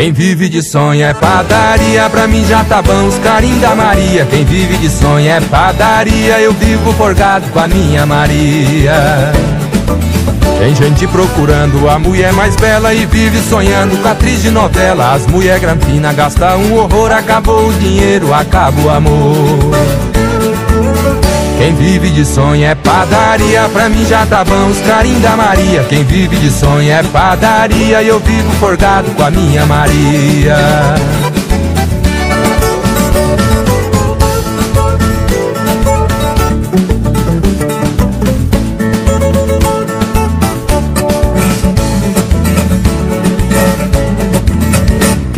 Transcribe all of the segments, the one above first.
Quem vive de sonho é padaria, pra mim já tá bom os carinhos da Maria. Quem vive de sonho é padaria, eu vivo forgado com a minha Maria. Tem gente procurando a mulher mais bela e vive sonhando com atriz de novela. As mulher grampina gasta um horror, acabou o dinheiro, acaba o amor. Quem vive de sonho é padaria, pra mim já tá bom os carinhos da Maria. Quem vive de sonho é padaria, e eu vivo forgado com a minha Maria.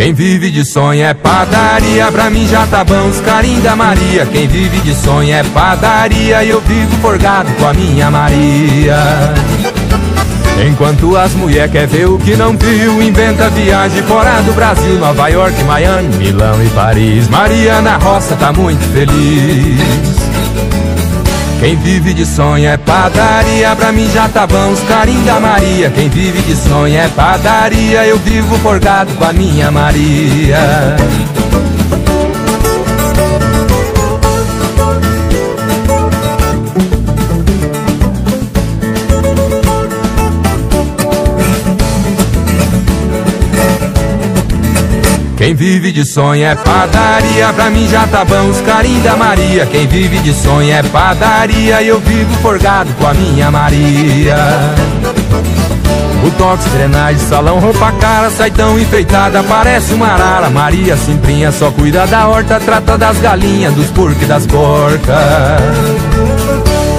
Quem vive de sonho é padaria, pra mim já tá bom os carinhos da Maria. Quem vive de sonho é padaria, e eu vivo forgado com a minha Maria. Enquanto as mulher quer ver o que não viu, inventa viagem fora do Brasil, Nova York, Miami, Milão e Paris. Maria na roça tá muito feliz. Quem vive de sonho é padaria, pra mim já tá bom os carinhos da Maria. Quem vive de sonho é padaria, eu vivo forgado com a minha Maria. Quem vive de sonho é padaria, pra mim já tá bom os carinhos da Maria. Quem vive de sonho é padaria, eu vivo forgado com a minha Maria. Botox, drenagem, salão, roupa cara, sai tão enfeitada, parece uma arara. Maria Simprinha só cuida da horta, trata das galinhas, dos porcos e das porcas.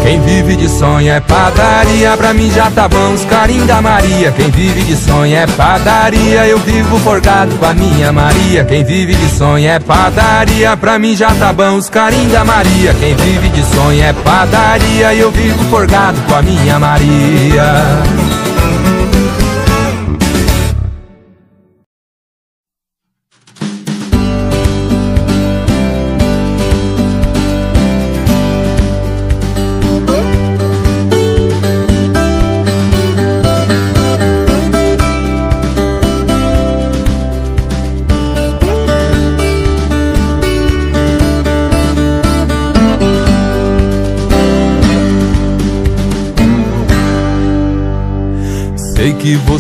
Quem vive de sonho é padaria, pra mim já tá bom os carinhos da Maria. Quem vive de sonho é padaria, eu vivo forgado com a minha Maria. Quem vive de sonho é padaria, pra mim já tá bom os carinhos da Maria. Quem vive de sonho é padaria, eu vivo forgado com a minha Maria.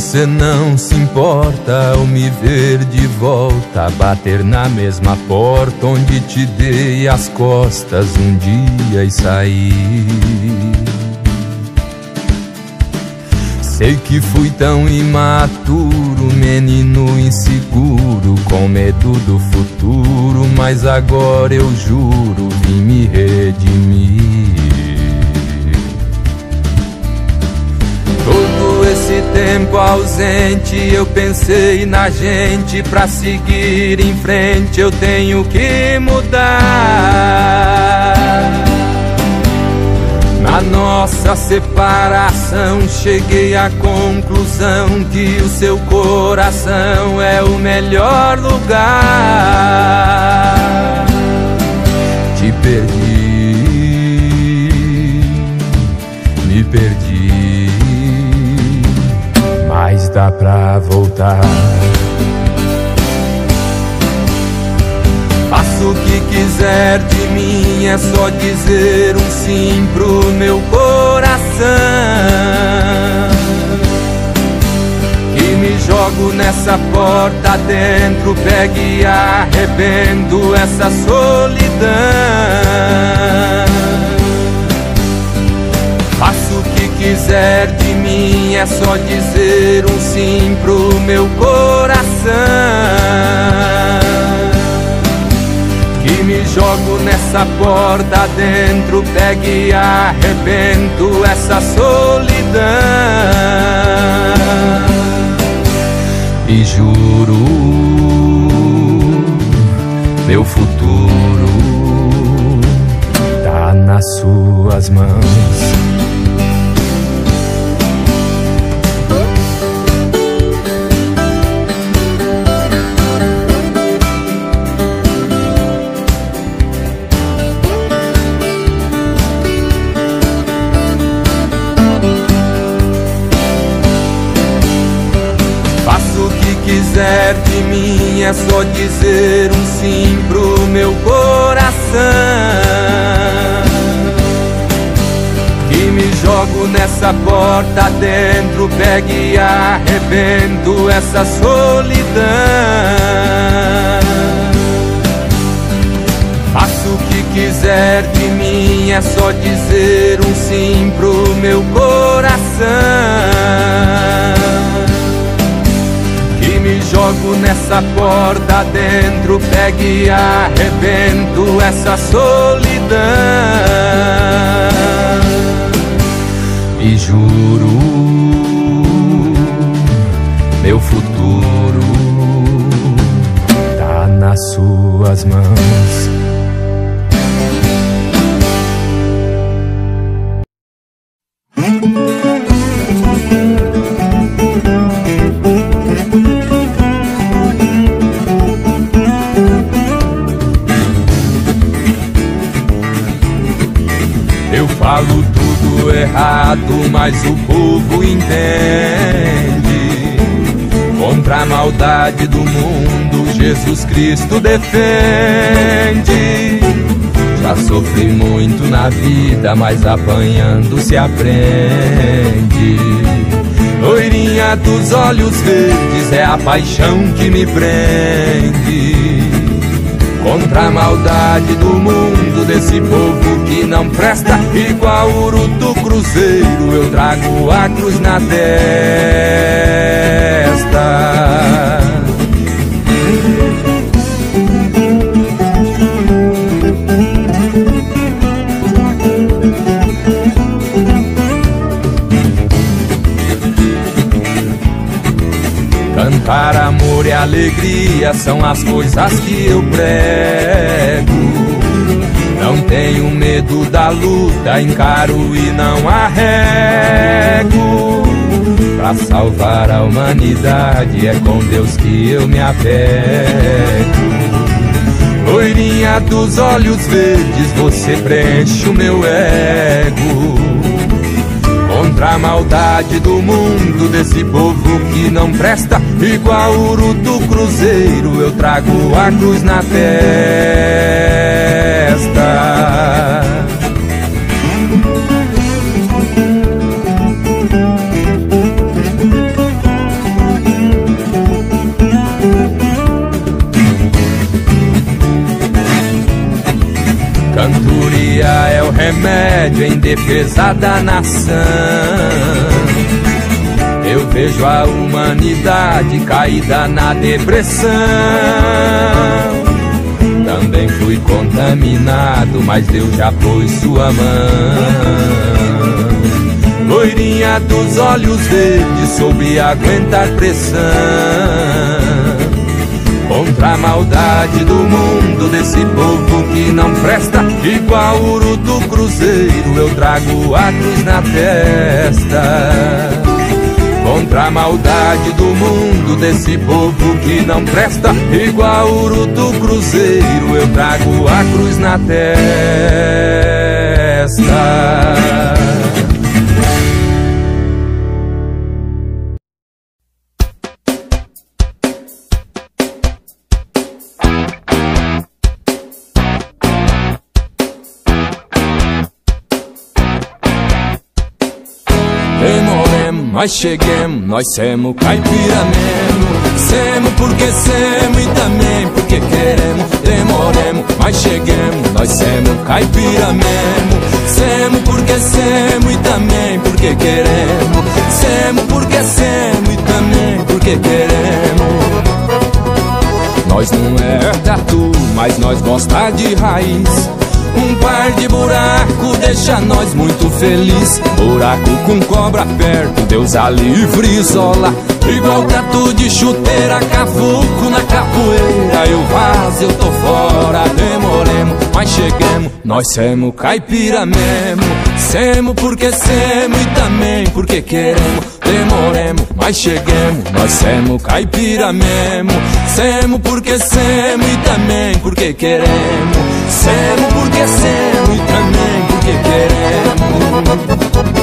Você não se importa ao me ver de volta, bater na mesma porta onde te dei as costas um dia e sair. Sei que fui tão imaturo, menino inseguro, com medo do futuro, mas agora eu juro, vim me redimir. Esse tempo ausente, eu pensei na gente pra seguir em frente, eu tenho que mudar. Na nossa separação, cheguei à conclusão que o seu coração é o melhor lugar. Te perdi, me perdi, dá pra voltar. Faça o que quiser de mim, é só dizer um sim pro meu coração. Que me jogo nessa porta dentro, pegue e arrebendo essa solidão. Faça o que quiser de mim, é só dizer um sim pro meu coração. Que me jogo nessa porta dentro, pegue e arrebento essa solidão. E juro, meu futuro tá nas suas mãos. Quiser de mim, é só dizer um sim pro meu coração e me jogo nessa porta dentro, pegue e arrebento essa solidão. Faço o que quiser de mim, é só dizer um sim pro meu coração. Jogo nessa porta dentro, pegue e arrebento essa solidão e juro meu futuro tá nas suas mãos. Mas o povo entende. Contra a maldade do mundo, Jesus Cristo defende. Já sofri muito na vida, mas apanhando se aprende. Loirinha dos olhos verdes é a paixão que me prende. Contra a maldade do mundo, desse povo que não presta Igual ouro do cruzeiro, eu trago a cruz na testa Cantar amor e alegria são as coisas que eu prego. Não tenho medo da luta, encaro e não arrego. Pra salvar a humanidade é com Deus que eu me apego. Loirinha dos olhos verdes, você preenche o meu ego contra a maldade do mundo desse povo que não presta igual ouro do cruzeiro eu trago a cruz na testa é o remédio em defesa da nação. Eu vejo a humanidade caída na depressão. Também fui contaminado, mas Deus já pôs sua mão. Loirinha dos olhos verdes, soube aguentar pressão contra a maldade do mundo desse povo que não presta igual ouro do cruzeiro eu trago a cruz na testa contra a maldade do mundo desse povo que não presta igual ouro do cruzeiro eu trago a cruz na testa nós cheguemos, nós semos caipira mesmo. Semos porque semos e também porque queremos. Demoremos, mas cheguemos, nós semos caipira mesmo. Semos porque semos e também porque queremos. Semos porque semos e também porque queremos. Nós não é tatu, mas nós gosta de raiz. Um par de buraco deixa nós muito feliz. Buraco com cobra perto, Deus a livre isola Igual tatu de chuteira, cavuco na capoeira. Eu vazo, eu tô fora, demoremos, mas cheguemos Nós semos caipira mesmo Semos porque semos e também porque queremos. Demoremos, mas cheguemos Nós semos caipira mesmo Semos porque semos e também porque queremos. Semos porque semos e também porque queremos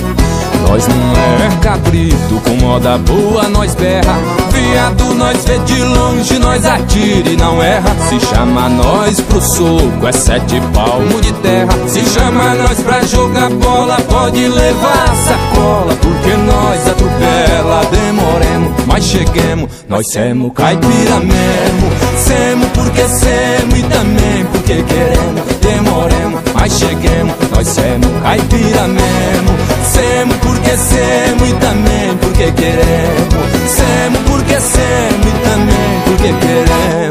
Nós não é. Cabrito, com moda boa nós berra Viado nós vê de longe, nós atira e não erra. Se chama nós pro soco, é sete palmos de terra. Se chama nós pra jogar bola, pode levar sacola Porque nós atropela, demoremos, mas cheguemos. Nós semos caipira mesmo Semos porque semos e também porque queremos. Demoremos, mas cheguemos, nós semos caipira mesmo Semos porque semos e também porque queremos. Semos porque semos e também porque queremos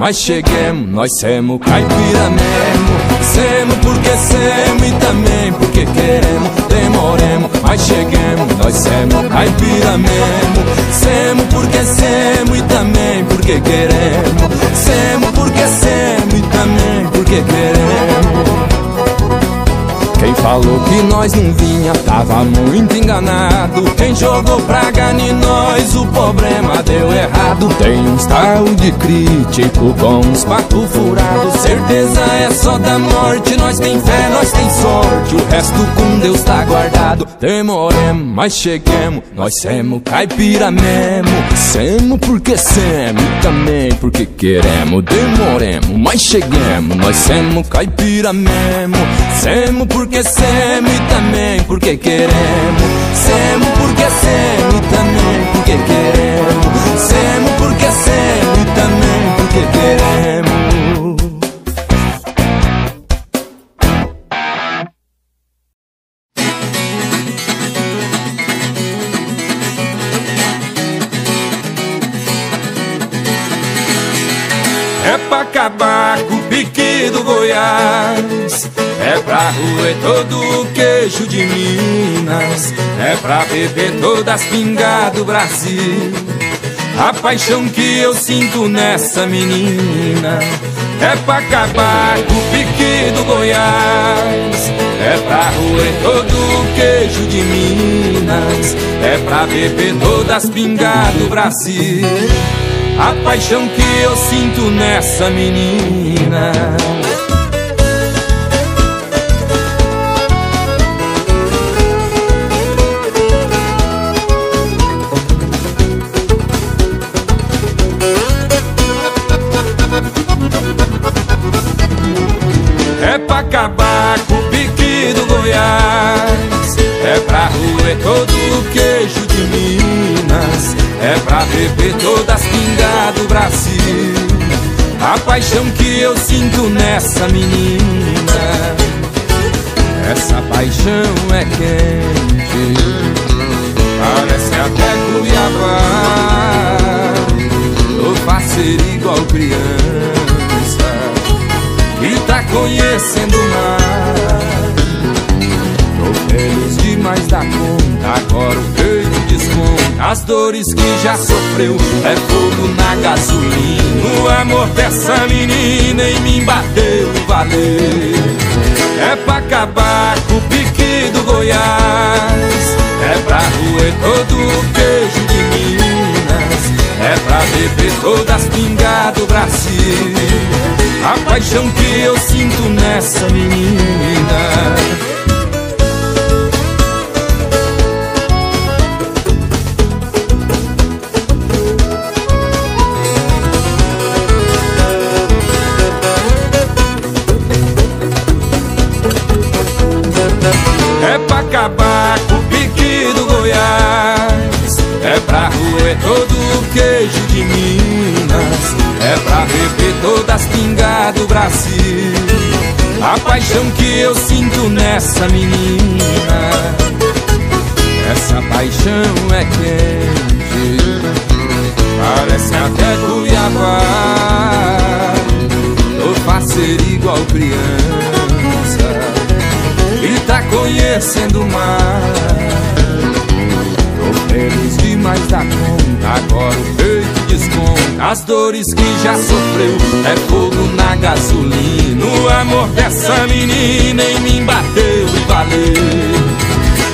mas cheguemos, nós semos caipira mesmo. Semos porque semos e também porque queremos. Demoremos, mas cheguemos, nós semos caipira mesmo. Semos porque semos e também porque queremos. Semos porque semos e também porque queremos quem falou que nós não vinha tava muito enganado. Quem jogou praga em nós, o problema deu errado. Tem um style de crítico com uns papo furado Certeza é só da morte, nós tem fé, nós tem sorte. O resto com Deus tá guardado. Demoremos, mas cheguemos, nós semos caipira mesmo. Semos porque semos e também porque queremos. Demoremos, mas cheguemos, nós semos caipira mesmo. Semos porque porque semos e também porque queremos. Semos porque semos e também porque queremos. Semos porque semos e também porque queremos. É pra roer todo o queijo de Minas. É pra beber todas as pingas do Brasil. A paixão que eu sinto nessa menina É pra acabar com o pique do Goiás. É pra roer todo o queijo de Minas. É pra beber todas as pingas do Brasil. A paixão que eu sinto nessa menina roer todo o queijo de Minas. É pra beber todas as pingas do Brasil. A paixão que eu sinto nessa menina. Essa paixão é quente. Parece até Cuiabá Tô parceiro igual criança. E tá conhecendo mais. Tô feliz demais da conta, agora o peito desconta as dores que já sofreu. É fogo na gasolina, o amor dessa menina em mim bateu e valeu. É pra acabar com o pique do Goiás, é pra roer todo o queijo de Minas, é pra beber todas as pingas do Brasil. A paixão que eu sinto nessa menina É pra roer todo queijo de Minas. É pra beber todas as pingas do Brasil. A paixão que eu sinto nessa menina. Essa paixão é quente. Parece até Cuiabá. Tô parceiro igual criança. E tá conhecendo mais Feliz demais da conta Agora o peito desconta. As dores que já sofreu É fogo na gasolina. O amor dessa menina em mim bateu e valeu.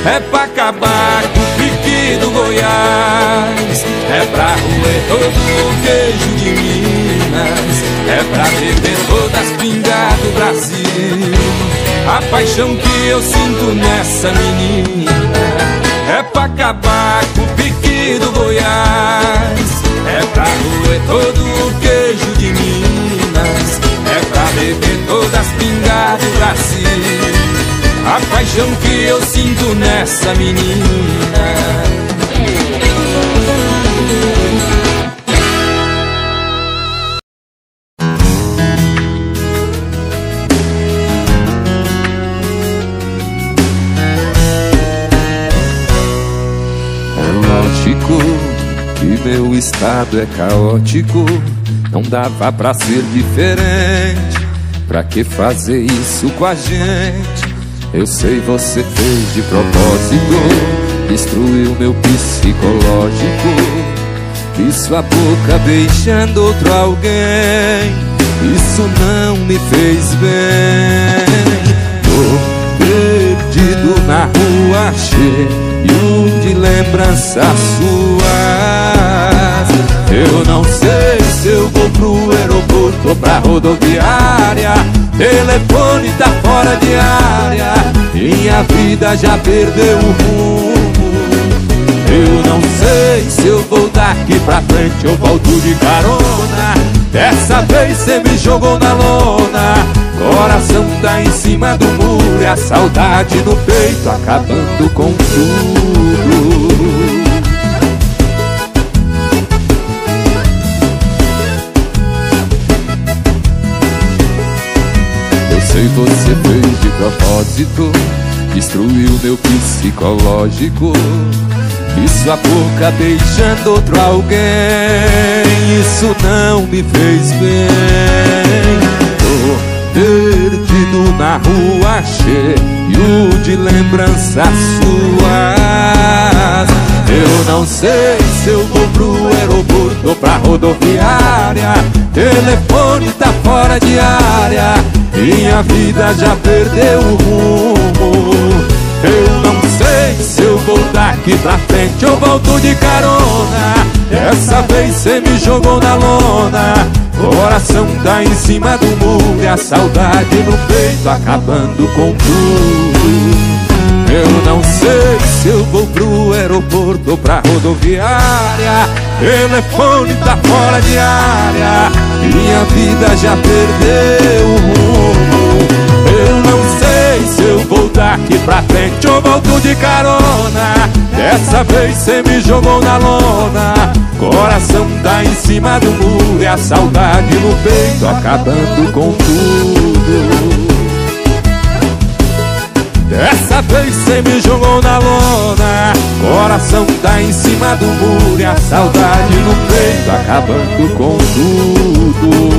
É pra acabar com o pique do Goiás. É pra roer todo o queijo de Minas. É pra beber todas as pingas do Brasil. A paixão que eu sinto nessa menina É pra acabar com o pique do Goiás. É pra roer todo o queijo de Minas. É pra beber todas as pingas do Brasil. A paixão que eu sinto nessa menina meu estado é caótico, não dava pra ser diferente. Pra que fazer isso com a gente? Eu sei você fez de propósito, destruiu meu psicológico. Vi sua boca beijando outro alguém, isso não me fez bem. Tô perdido na rua cheio de lembranças suas. Eu não sei se eu vou pro aeroporto ou pra rodoviária. Telefone tá fora de área, minha vida já perdeu o rumo. Eu não sei se eu vou daqui pra frente ou volto de carona. Dessa vez cê me jogou na lona. Coração tá em cima do muro e a saudade no peito acabando com tudo. Sei você fez de propósito Destruiu meu psicológico. E sua boca beijando outro alguém Isso não me fez bem. Tô perdido na rua cheio de lembranças suas. Eu não sei se eu vou pro aeroporto ou pra rodoviária. Telefone tá fora de área minha vida já perdeu o rumo. Eu não sei se eu vou daqui pra frente ou volto de carona. Dessa vez cê me jogou na lona. Coração tá em cima do muro E a saudade no peito acabando com tudo. Eu não sei se eu vou pro aeroporto ou pra rodoviária. Telefone tá fora de área. Minha vida já perdeu daqui pra frente ou volto de carona. Dessa vez cê me jogou na lona. Coração tá em cima do muro E a saudade no peito acabando com tudo. Dessa vez cê me jogou na lona. Coração tá em cima do muro E a saudade no peito acabando com tudo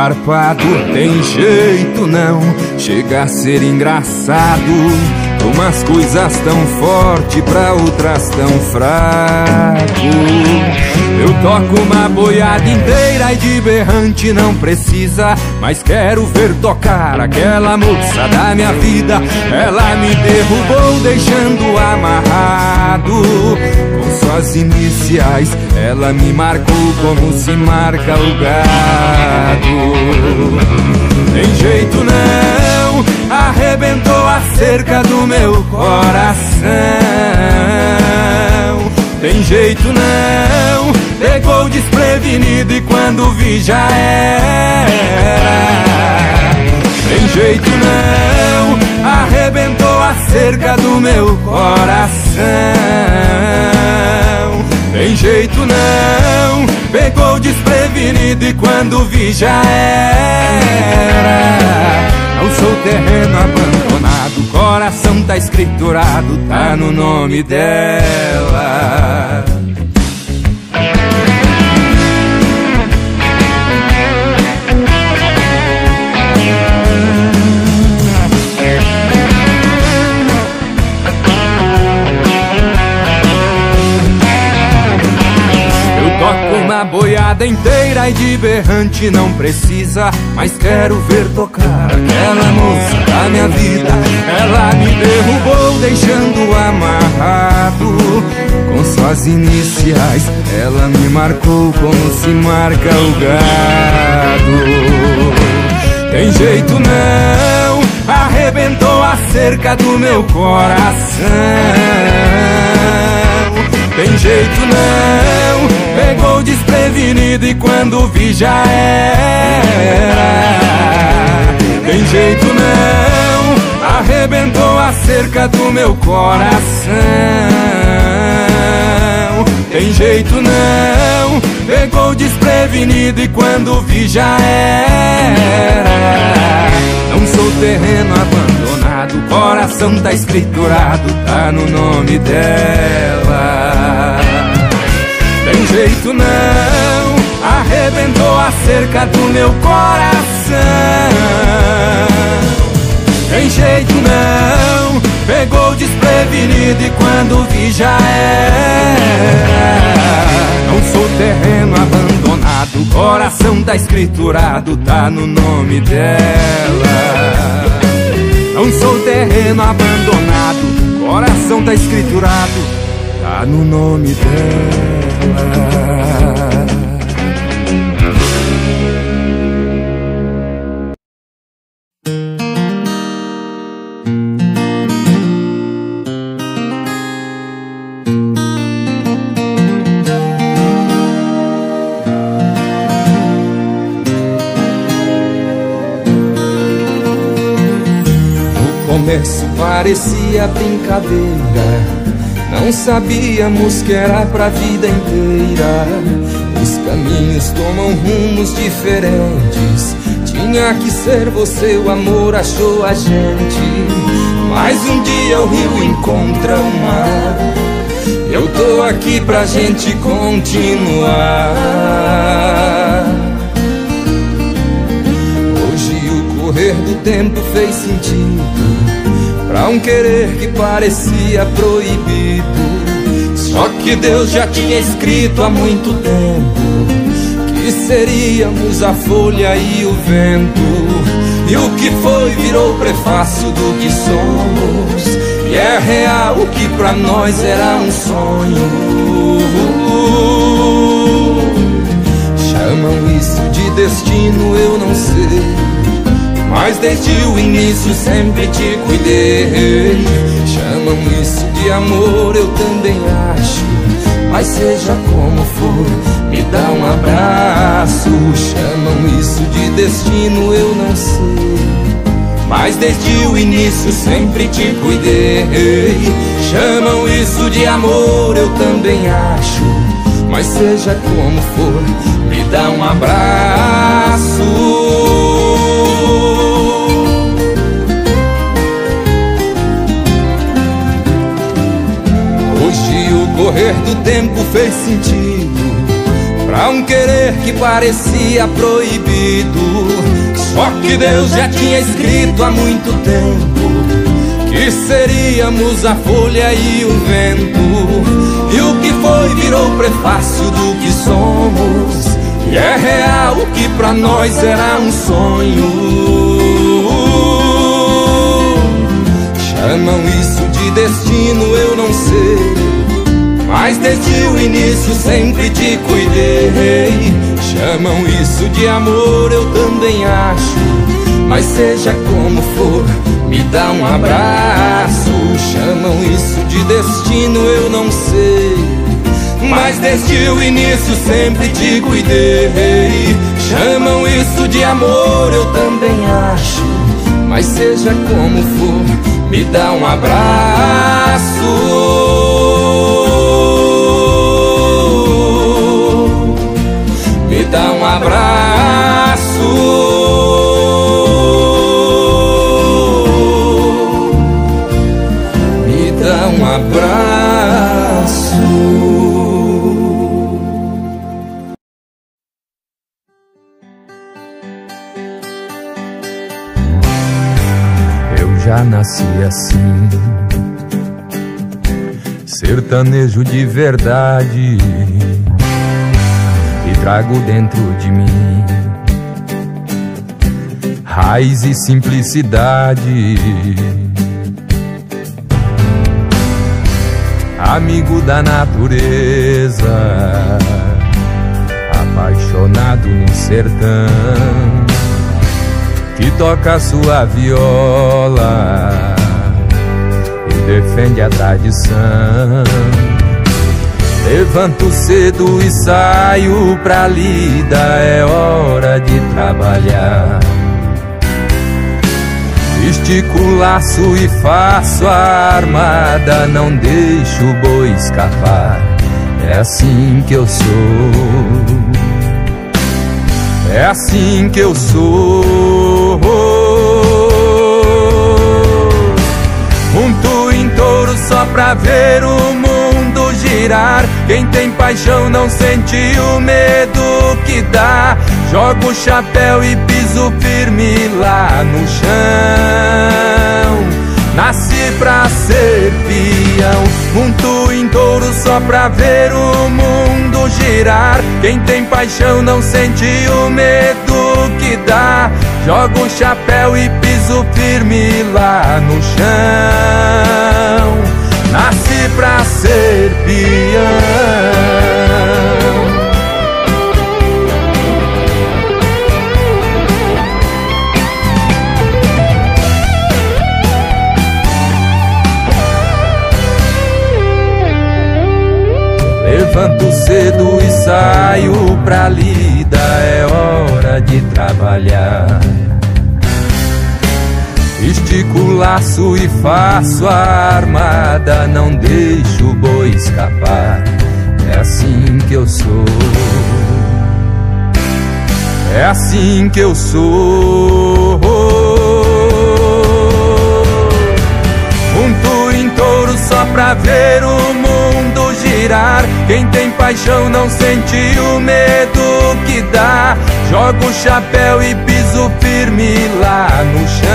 farpado tem jeito não. Chega a ser engraçado Umas coisas tão forte pra outras tão fraco. Eu toco uma boiada inteira e de berrante não precisa Mas quero ver tocar aquela moça da minha vida. Ela me derrubou deixando amarrado. Com suas iniciais ela me marcou como se marca o gado. Tem jeito não, arrebentou a cerca do meu coração. Tem jeito não, pegou desprevenido e quando vi já era. Tem jeito não, arrebentou a cerca do meu coração. Tem jeito não, pegou desprevenido e quando vi já era. Não sou terreno abandonado, coração tá escriturado, tá no nome dela. Estrada inteira e de berrante não precisa Mas quero ver tocar aquela moça da minha vida. Ela me derrubou deixando amarrado Com suas iniciais. Ela me marcou como se marca o gado. Tem jeito não Arrebentou a cerca do meu coração Tem jeito não. Pegou desprevenido e quando vi já era. Tem jeito não. Arrebentou a cerca do meu coração Tem jeito não Pegou desprevenido e quando vi já era. Não sou terreno abandonado Coração tá escriturado, tá no nome dela. Tem jeito não Arrebentou a cerca do meu coração Tem jeito não Pegou desprevenido e quando vi já era. Não sou terreno abandonado Coração tá escriturado, tá no nome dela. Não sou terreno abandonado Coração tá escriturado Tá no nome dela parecia brincadeira não sabíamos que era pra vida inteira. Os caminhos tomam rumos diferentes. Tinha que ser você, o amor achou a gente. Mas um dia o rio encontra o mar. Eu tô aqui pra gente continuar. Hoje o correr do tempo fez sentido. Pra um querer que parecia proibido. Só que Deus já tinha escrito há muito tempo Que seríamos a folha e o vento. E o que foi virou prefácio do que somos. E é real o que pra nós era um sonho. Chamam isso de destino, eu não sei mas desde o início sempre te cuidei. Chamam isso de amor, eu também acho. Mas seja como for, me dá um abraço. Chamam isso de destino, eu não sei. Mas desde o início sempre te cuidei. Chamam isso de amor, eu também acho. Mas seja como for, me dá um abraço correr do tempo fez sentido. Pra um querer que parecia proibido. Só que Deus já tinha escrito há muito tempo Que seríamos a folha e o vento. E o que foi virou prefácio do que somos. E é real o que pra nós era um sonho. Chamam isso de destino, eu não sei mas desde o início sempre te cuidei. Chamam isso de amor, eu também acho. Mas seja como for, me dá um abraço. Chamam isso de destino, eu não sei. Mas desde o início sempre te cuidei. Chamam isso de amor, eu também acho. Mas seja como for, me dá um abraço abraço. Me dá um abraço. Eu já nasci assim, sertanejo de verdade trago dentro de mim. Raiz e simplicidade. Amigo da natureza, apaixonado no sertão, que toca sua viola e defende a tradição. Levanto cedo e saio pra lida, é hora de trabalhar. Estico o laço e faço a armada, não deixo o boi escapar. É assim que eu sou. É assim que eu sou. Muito em touro só pra ver o mundo girar. Quem tem paixão não sente o medo que dá. Jogo o chapéu e piso firme lá no chão. Nasci pra ser peão, muito em touro só pra ver o mundo girar. Quem tem paixão não sente o medo que dá. Jogo o chapéu e piso firme lá no chão. Nasci pra ser peão. Levanto cedo e saio pra lida, é hora de trabalhar. Estico o laço e faço a armada, não deixo o boi escapar. É assim que eu sou. É assim que eu sou. Muito em touro só pra ver o mundo Quem tem paixão não sente o medo que dá. Jogo o chapéu e piso firme lá no chão.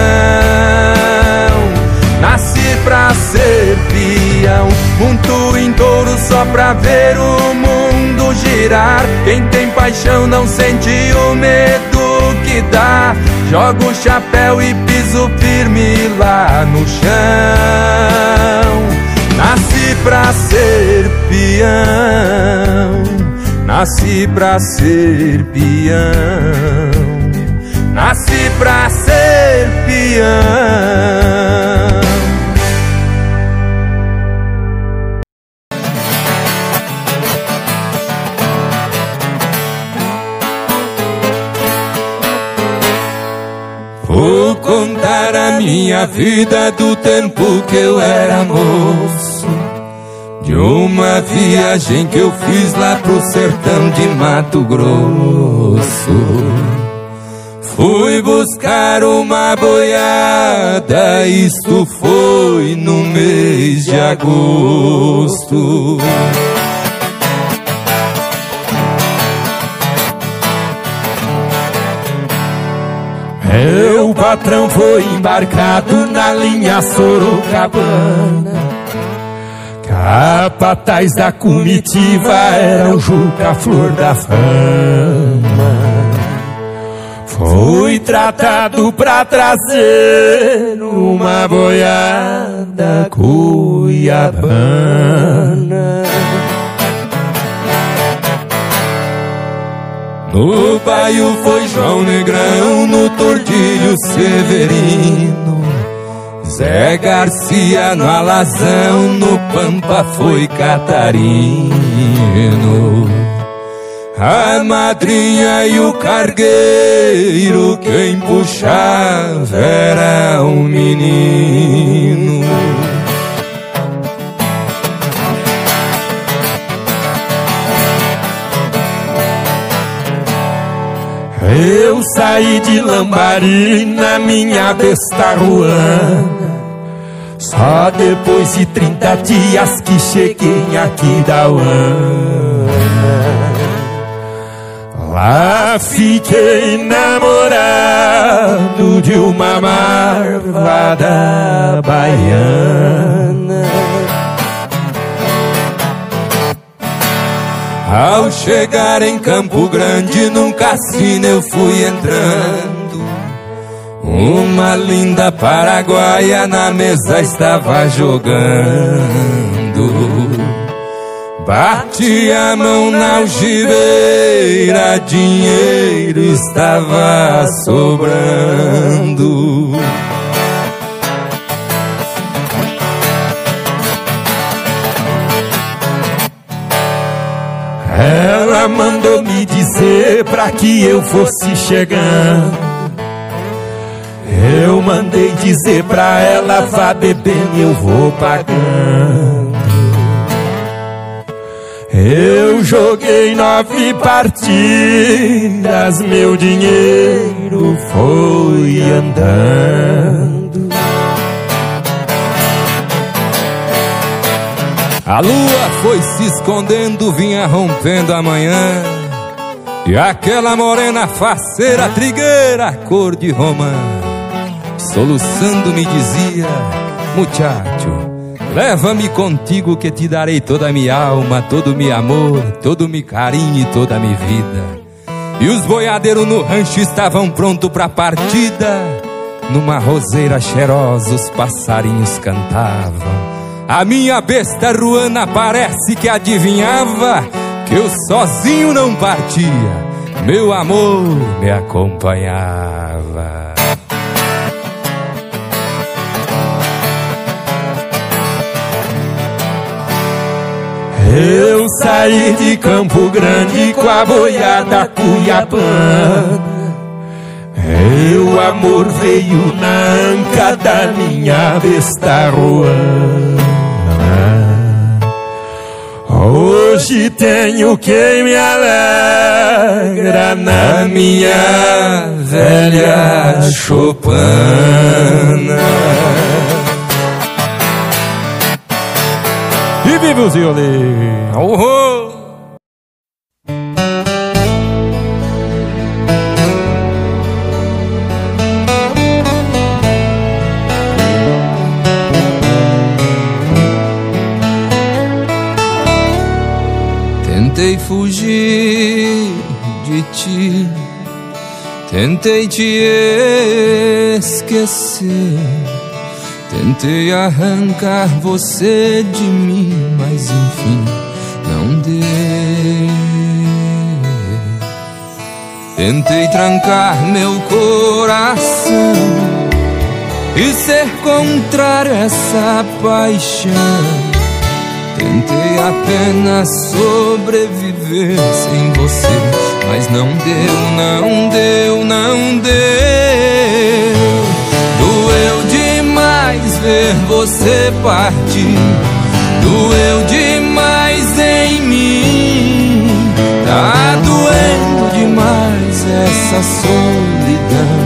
Nasci pra ser peão, muito em touro só pra ver o mundo girar. Quem tem paixão não sente o medo que dá. Jogo o chapéu e piso firme lá no chão. Nasci pra ser peão, nasci pra ser peão, nasci pra ser peão. Vou contar a minha vida do tempo que eu era moço. De uma viagem que eu fiz lá pro sertão de Mato Grosso. Fui buscar uma boiada, isto foi no mês de agosto. Meu patrão foi embarcado na linha Sorocabana. Capataz da comitiva era o Juca Flor da Fama. Fui tratado pra trazer uma boiada cuiabana. No baio foi João Negrão, no Tordilho Severino. Zé Garcia no Alazão, no Pampa foi Catarino. A madrinha e o cargueiro, quem puxava era um menino. Eu saí de Lambari na minha besta ruana. Só depois de 30 dias que cheguei aqui da Uana. Lá fiquei namorado de uma marvada baiana. Ao chegar em Campo Grande, num cassino eu fui entrando. Uma linda paraguaia na mesa estava jogando. Bati a mão na algibeira, dinheiro estava sobrando. Ela mandou me dizer pra que eu fosse chegando. Eu mandei dizer pra ela, vá bebendo, eu vou pagando. Eu joguei nove partidas, meu dinheiro foi andando. A lua foi se escondendo, vinha rompendo a manhã. E aquela morena faceira, trigueira, cor de romã, soluçando me dizia: Muchacho, Leva-me contigo que te darei toda a minha alma, todo o meu amor, todo o meu carinho e toda a minha vida. E os boiadeiros no rancho estavam prontos para partida. Numa roseira cheirosa os passarinhos cantavam. A minha besta ruana parece que adivinhava que eu sozinho não partia. Meu amor me acompanhava. Eu saí de Campo Grande com a boiada cuiabana. Meu amor veio na anca da minha besta ruana. Hoje tenho quem me alegra na minha velha chopana. Vive os violinos. Uhul. Tentei fugir de ti, tentei te esquecer Tentei arrancar você de mim, mas enfim não deu. Tentei trancar meu coração e ser contrário a essa paixão. Tentei apenas sobreviver sem você, mas não deu, não deu, não deu ver você partir. Doeu demais em mim. Tá doendo demais essa solidão.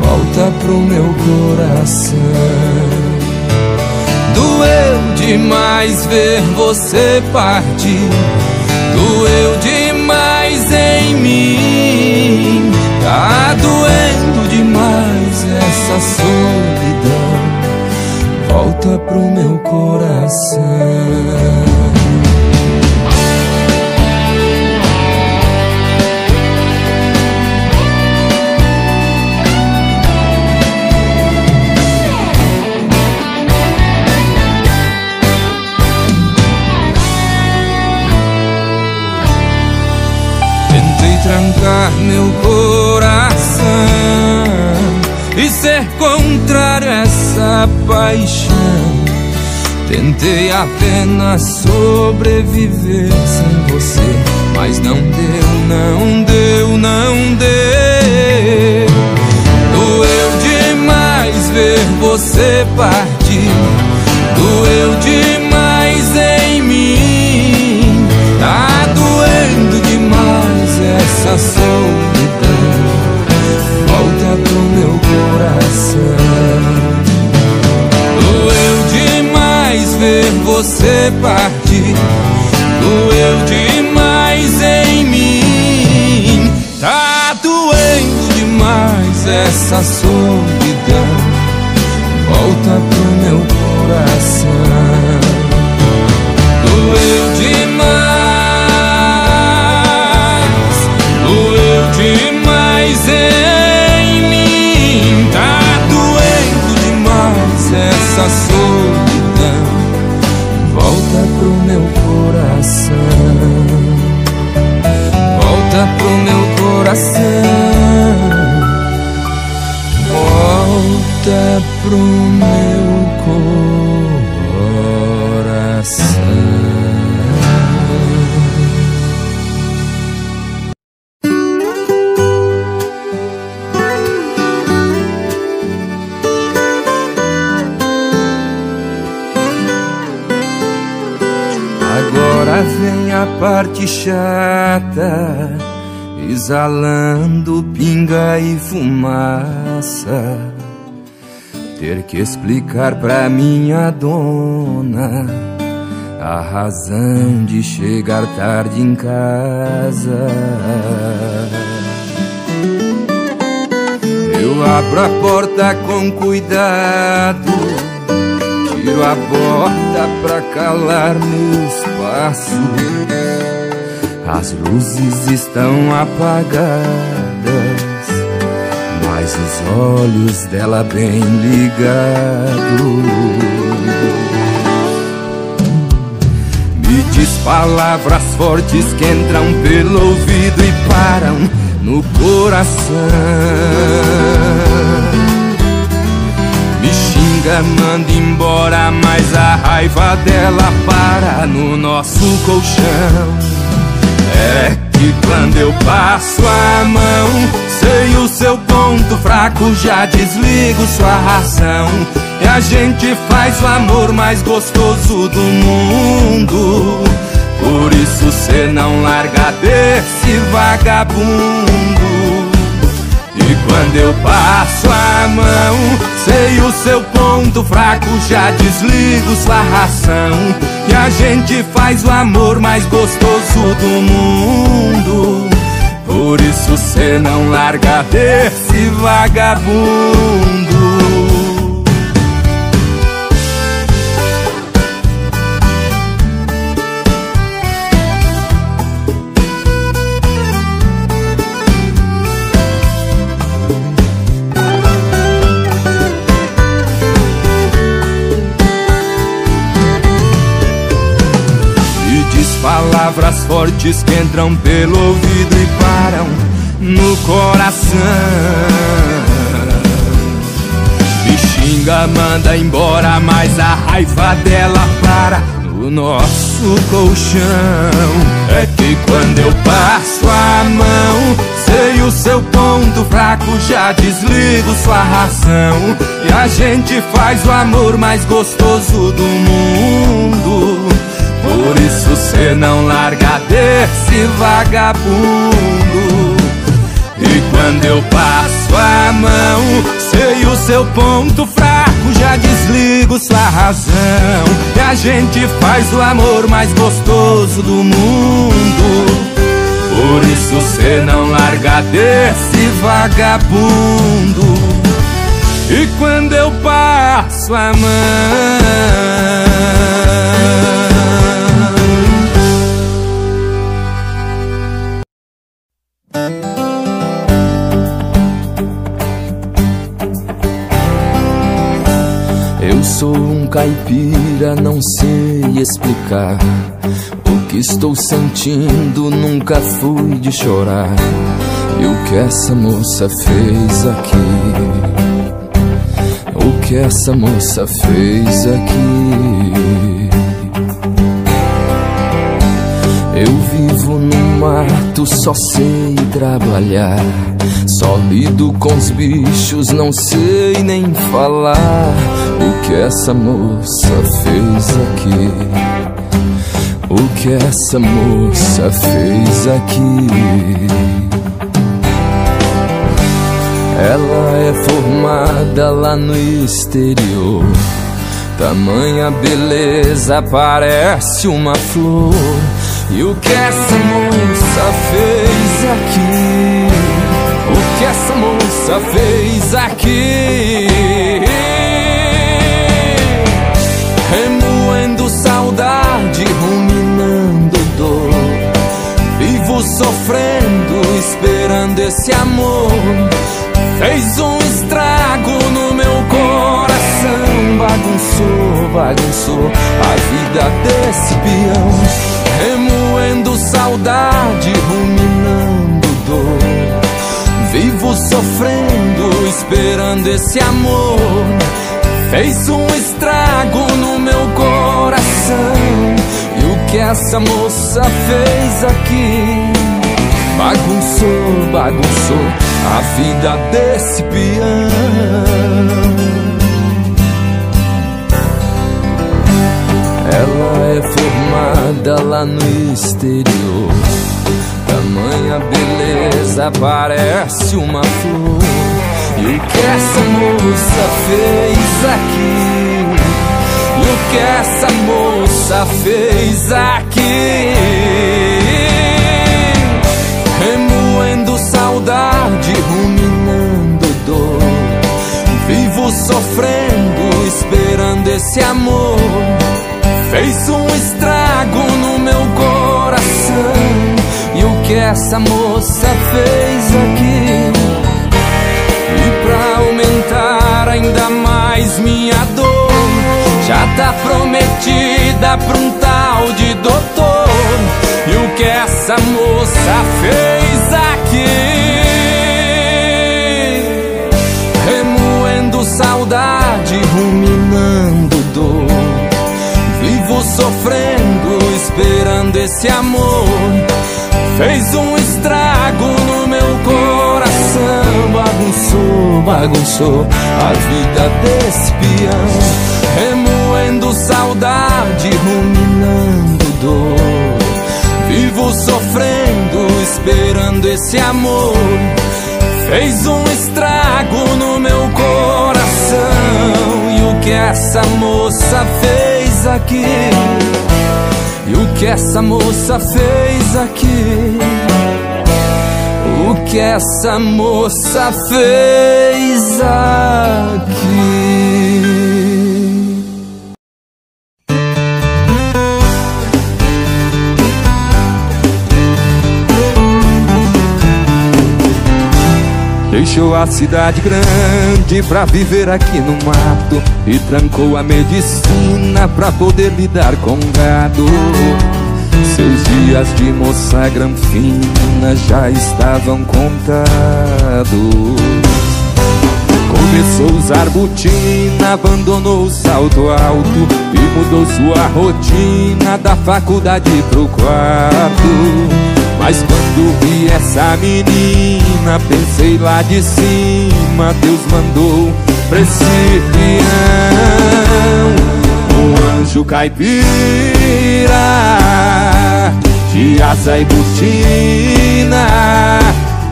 Volta pro meu coração. Doeu demais ver você partir. Doeu demais em mim. Tá doendo demais essa solidão volta pro meu coração. Trancar meu coração e ser contrário a essa paixão. Tentei apenas sobreviver sem você, mas não deu, não deu, não deu. Doeu demais ver você partir, doeu demais em mim. Tá doendo demais essa solidão. Volta pro meu coração. você partir, doeu demais em mim. Tá doendo demais essa solidão. Volta pro meu coração. Doeu demais, doeu demais em mim. Tá doendo demais essa solidão. coração volta pro meu coração. Agora vem a parte chata exalando pinga e fumaça. Ter que explicar pra minha dona a razão de chegar tarde em casa. Eu abro a porta com cuidado, tiro a bota pra calar meus passos. As luzes estão apagadas, mas os olhos dela bem ligados. Me diz palavras fortes que entram pelo ouvido e param no coração. Me xinga, manda embora, mas a raiva dela para no nosso colchão. Que quando eu passo a mão, sei o seu ponto fraco, já desligo sua ração. E a gente faz o amor mais gostoso do mundo. Por isso cê não larga desse vagabundo E quando eu passo a mão Sei o seu ponto fraco, já desligo sua ração. E a gente faz o amor mais gostoso do mundo. Por isso cê não larga desse vagabundo fortes que entram pelo ouvido e param no coração. Me xinga, manda embora, mas a raiva dela para no nosso colchão. É que quando eu passo a mão, sei o seu ponto fraco, já desligo sua ração. E a gente faz o amor mais gostoso do mundo. Por isso cê não larga desse vagabundo. E quando eu passo a mão Sei o seu ponto fraco Já desligo sua razão. E a gente faz o amor mais gostoso do mundo. Por isso cê não larga desse vagabundo. E quando eu passo a mão sou um caipira, não sei explicar o que estou sentindo. Nunca fui de chorar. E o que essa moça fez aqui? O que essa moça fez aqui? Eu vivo no mato, só sei trabalhar. Lido com os bichos, não sei nem falar. O que essa moça fez aqui? O que essa moça fez aqui? Ela é formada lá no exterior. Tamanha beleza, parece uma flor. E o que essa moça fez aqui? Que essa moça fez aqui? Remoendo saudade, ruminando dor. Vivo sofrendo, esperando esse amor. Fez um estrago no meu coração. Bagunçou, bagunçou a vida desse peão remoendo saudade, ruminando dor. Vivo sofrendo, esperando esse amor. Fez um estrago no meu coração. E o que essa moça fez aqui? Bagunçou, bagunçou a vida desse peão. Ela é formada lá no exterior. Tamanha beleza parece uma flor. E o que essa moça fez aqui? E o que essa moça fez aqui? Remoendo saudade, ruminando dor. Vivo sofrendo, esperando esse amor. Fez um estrago essa moça fez aqui? E pra aumentar ainda mais minha dor, já tá prometida pra um tal de doutor. E o que essa moça fez aqui? Remoendo saudade, ruminando dor. Vivo sofrendo, esperando esse amor. Fez um estrago no meu coração. Bagunçou, bagunçou a vida desse peão. Remoendo saudade, ruminando dor. Vivo sofrendo, esperando esse amor. Fez um estrago no meu coração. E o que essa moça fez aqui? Que essa moça fez aqui? O que essa moça fez aqui? Deixou a cidade grande pra viver aqui no mato E trancou a medicina pra poder lidar com gado. Seus dias de moça granfina já estavam contados. Começou a usar botina, abandonou o salto alto E mudou sua rotina da faculdade pro quarto mas quando vi essa menina, pensei lá de cima, Deus mandou pra esse peão um anjo caipira de asa e botina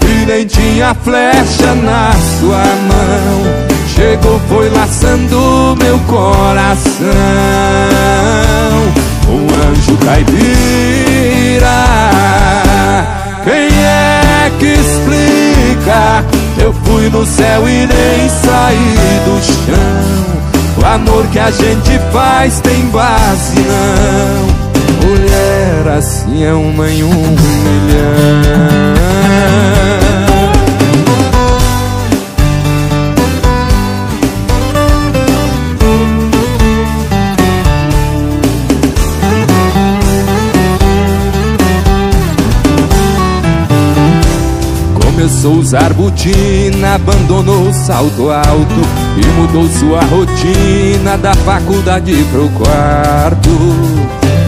e nem tinha flecha na sua mão. Chegou, foi laçando meu coração. Um anjo caipira quem é que explica? Eu fui no céu e nem saí do chão. O amor que a gente faz tem base, não. Mulher assim é uma em um milhão. Começou a usar botina, abandonou o salto alto E mudou sua rotina da faculdade pro quarto.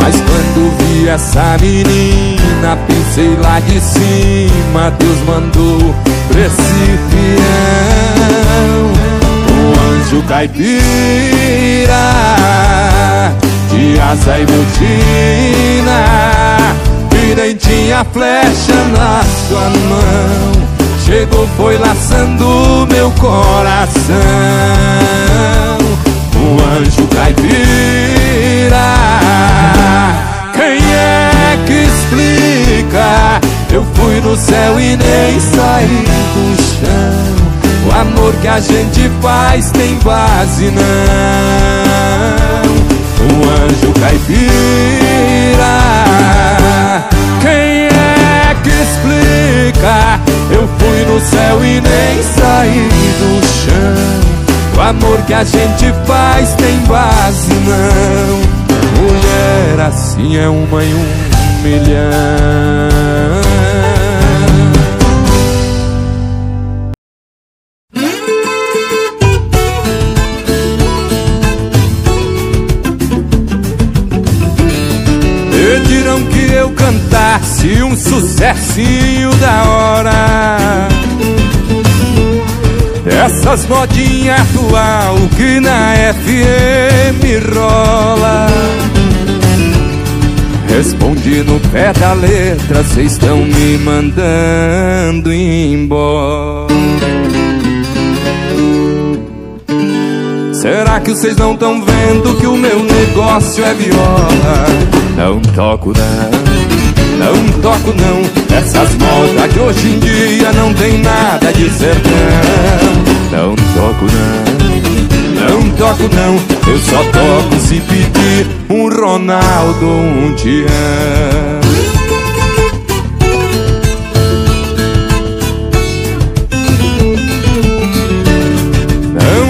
Mas quando vi essa menina, pensei lá de cima Deus mandou pra Um anjo caipira de asa e botina nem tinha flecha na sua mão. Chegou, foi laçando meu coração. Um anjo caipira. Quem é que explica? Eu fui no céu e nem saí do chão. O amor que a gente faz tem base não. Um anjo caipira explica? Eu fui no céu e nem saí do chão. O amor que a gente faz tem base, não. Mulher assim é uma em um milhão. Cantasse um sucessinho da hora Essas modinhas atual que na FM rola Respondi no pé da letra, vocês estão me mandando embora. Será que vocês não estão vendo que o meu negócio é viola? Não toco não, não toco não Essas modas de hoje em dia não tem nada de sertão Não toco não, não toco não Eu só toco se pedir um Ronaldo, um Tião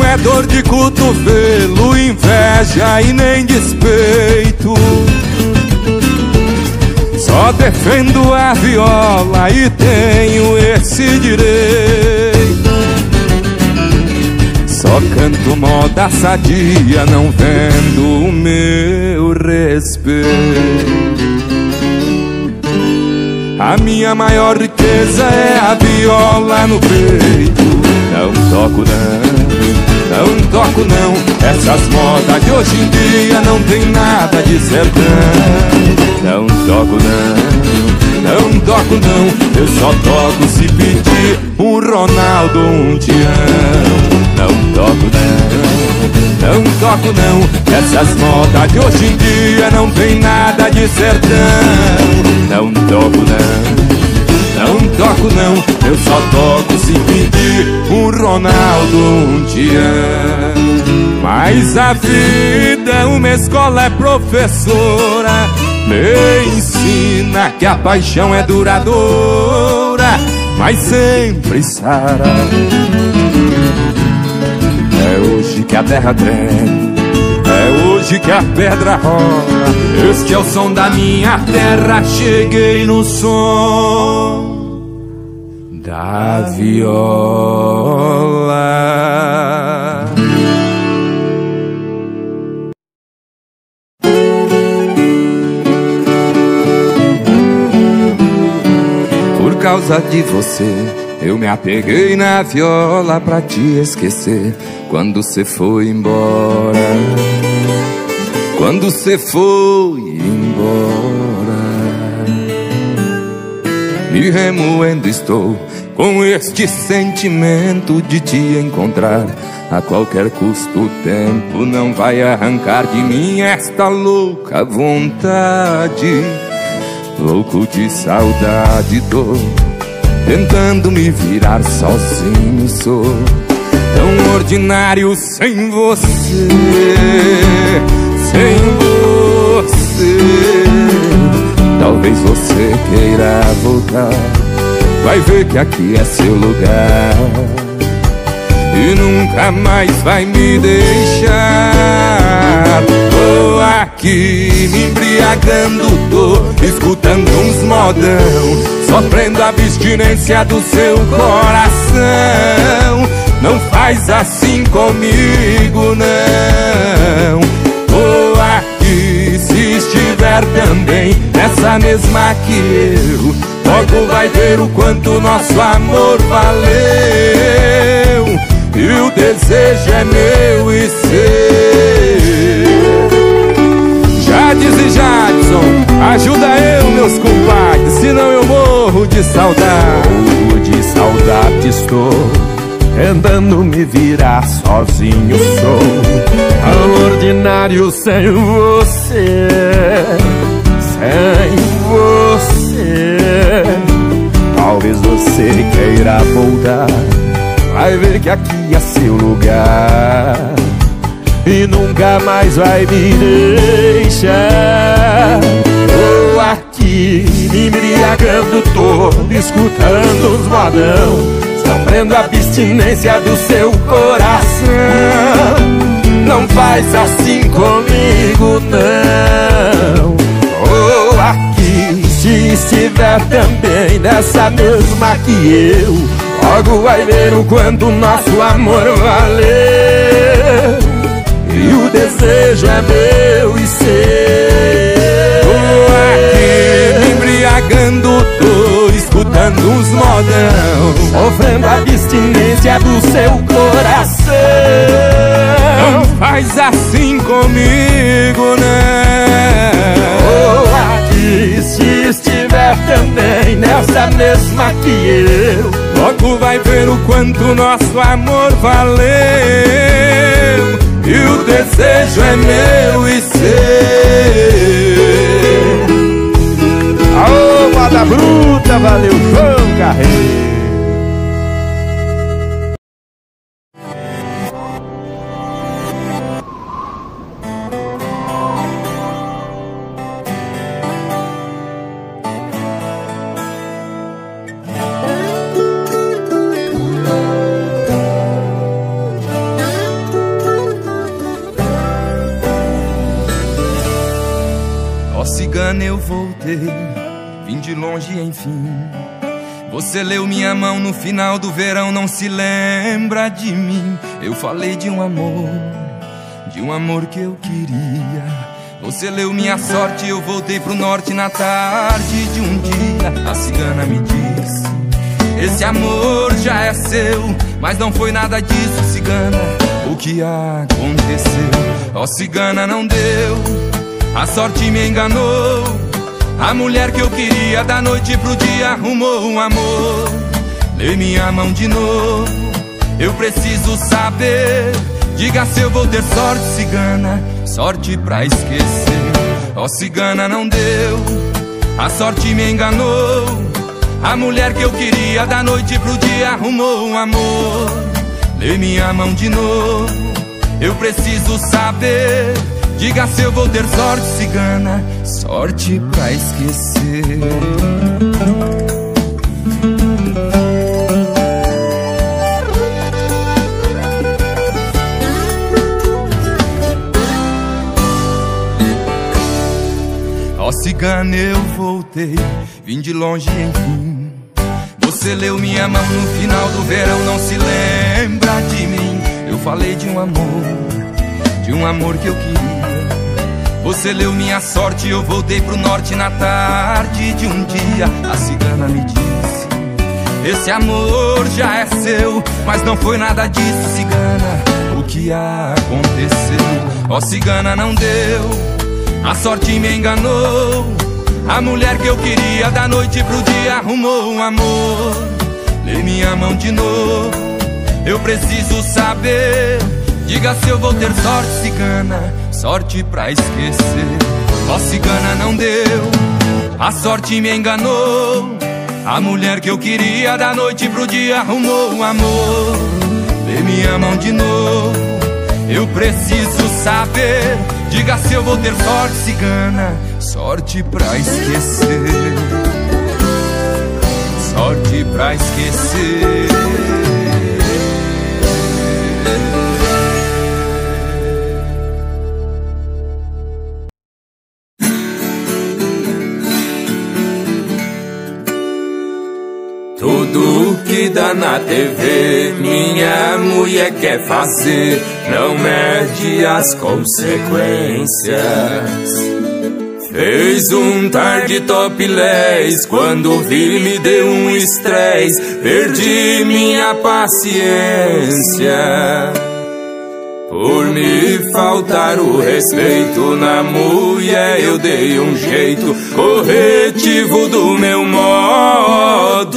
é dor de cotovelo, inveja e nem despeito. Defendo a viola e tenho esse direito. Só canto moda sadia, não vendo o meu respeito. A minha maior riqueza é a viola no peito. Não toco não. Não toco não. Essas modas de hoje em dia não tem nada de sertão. Não toco não, não toco não. Eu só toco se pedir um Ronaldo, um Tião. Não toco não, não toco não. Essas modas de hoje em dia não tem nada de sertão. Não toco não não toco não, eu só toco se pedir um Ronaldo um dia. Mas a vida, uma escola é professora, me ensina que a paixão é duradoura, mas sempre sara. É hoje que a terra treme, é hoje que a pedra rola. Este é o som da minha terra, cheguei no som da viola. Por causa de você, eu me apeguei na viola pra te esquecer quando você foi embora. Quando você foi embora, me remoendo estou com este sentimento de te encontrar. A qualquer custo o tempo não vai arrancar de mim esta louca vontade. Louco de saudade tô tentando me virar sozinho sou tão ordinário sem você, sem você. Talvez você queira voltar vai ver que aqui é seu lugar e nunca mais vai me deixar. Tô aqui me embriagando, tô escutando uns modão, sofrendo a abstinência do seu coração. Não faz assim comigo, não. Tô aqui se estiver também nessa mesma que eu Logo vai ver o quanto nosso amor valeu. E o desejo é meu e seu. Já disse Jadson, ajuda eu meus compadres Senão eu morro de saudade. Morro de saudade estou Tentando me virar sozinho sou. Tão ordinário sem você Sem Talvez você queira voltar. Vai ver que aqui é seu lugar. E nunca mais vai me deixar. Tô aqui me embriagando todo Escutando os modão Sofrendo a abstinência do seu coração. Não faz assim comigo não estiver também nessa mesma que eu Logo vai ver o quanto nosso amor valeu. E o desejo é meu e seu. Tô aqui me embriagando, tô escutando uns modão Sofrendo a abstinência do seu coração. Não faz assim comigo, não. Tô triste estiver também nessa mesma que eu Logo vai ver o quanto nosso amor valeu. E o desejo é meu e seu. Aô, moda bruta, valeu João Carreiro Você leu minha mão no final do verão, não se lembra de mim. Eu falei de um amor, de um amor que eu queria. Você leu minha sorte, eu voltei pro norte na tarde de um dia. A cigana me disse: Esse amor já é seu, mas não foi nada disso, cigana. O que aconteceu? Ó, oh, cigana não deu, a sorte me enganou. A mulher que eu queria da noite pro dia arrumou um amor. Dei minha mão de novo, eu preciso saber. Diga se eu vou ter sorte, cigana, sorte pra esquecer. Ó, oh, cigana não deu, a sorte me enganou. A mulher que eu queria da noite pro dia arrumou um amor. Dei minha mão de novo, eu preciso saber. Diga se eu vou ter sorte, cigana, sorte pra esquecer. Ó oh, cigana, eu voltei, vim de longe enfim. Você leu minha mão no final do verão, não se lembra de mim. Eu falei de um amor, de um amor que eu queria. Você leu minha sorte, eu voltei pro norte na tarde de um dia. A cigana me disse: Esse amor já é seu, mas não foi nada disso, cigana. O que aconteceu? Ó, oh, cigana não deu, a sorte me enganou. A mulher que eu queria da noite pro dia arrumou um amor. Lê minha mão de novo, eu preciso saber. Diga se eu vou ter sorte, cigana sorte pra esquecer. Ó, cigana não deu, a sorte me enganou. A mulher que eu queria da noite pro dia arrumou um amor. Dê minha mão de novo, eu preciso saber. Diga se eu vou ter sorte, cigana, sorte pra esquecer. Sorte pra esquecer. Tudo que dá na TV, minha mulher quer fazer, não mede as consequências. Fez um tarde topless, quando vi me deu um estresse, perdi minha paciência. Por me faltar o respeito na mulher, eu dei um jeito corretivo do meu modo.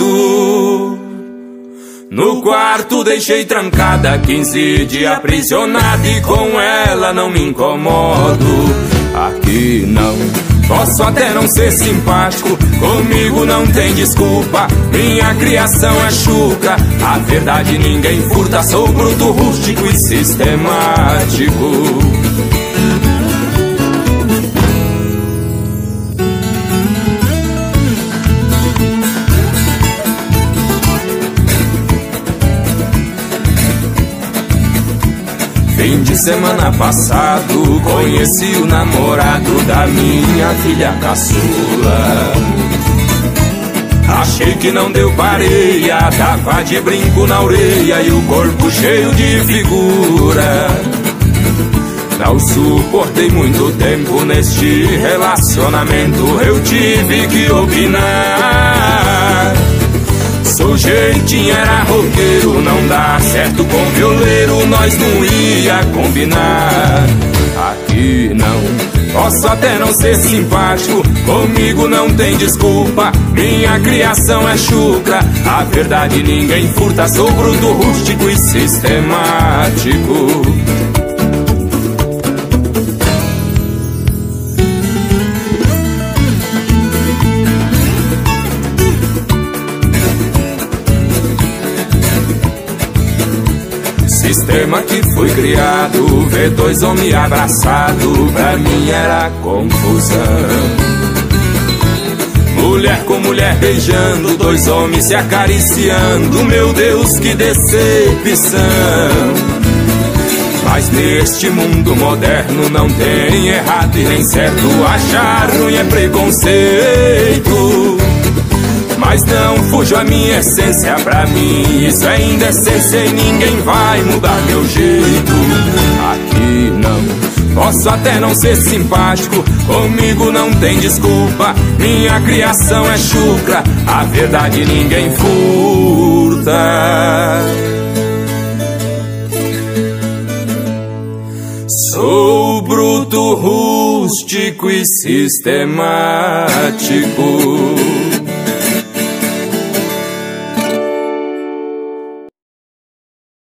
No quarto deixei trancada, 15 dias aprisionada e com ela não me incomodo. Aqui não Posso até não ser simpático, comigo não tem desculpa. Minha criação é chuca, a verdade ninguém furta. Sou bruto, rústico e sistemático. Semana passado conheci o namorado da minha filha caçula. Achei que não deu pareia, tava de brinco na orelha e o corpo cheio de figura. Não suportei muito tempo neste relacionamento, eu tive que opinar. Sujeitinho era roqueiro, não dá certo com violeiro, nós não ia combinar. Aqui não Posso até não ser simpático, comigo não tem desculpa. Minha criação é chucra, a verdade ninguém furta. Sou bruto, rústico e sistemático. Sistema que foi criado, ver dois homens abraçados, pra mim era confusão. Mulher com mulher beijando, dois homens se acariciando, meu Deus, que decepção. Mas neste mundo moderno não tem errado e nem certo, achar ruim é preconceito. Mas não fujo a minha essência pra mim. Isso é indecência e ninguém vai mudar meu jeito. Aqui não. Posso até não ser simpático. Comigo não tem desculpa. Minha criação é chucra. A verdade ninguém furta. Sou bruto, rústico e sistemático